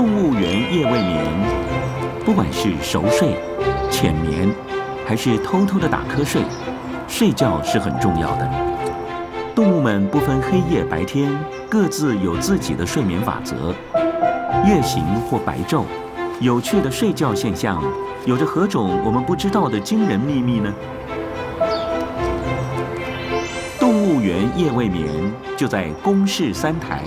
动物园夜未眠，不管是熟睡、浅眠，还是偷偷的打瞌睡，睡觉是很重要的。动物们不分黑夜白天，各自有自己的睡眠法则。夜行或白昼，有趣的睡觉现象，有着何种我们不知道的惊人秘密呢？动物园夜未眠，就在公视三台。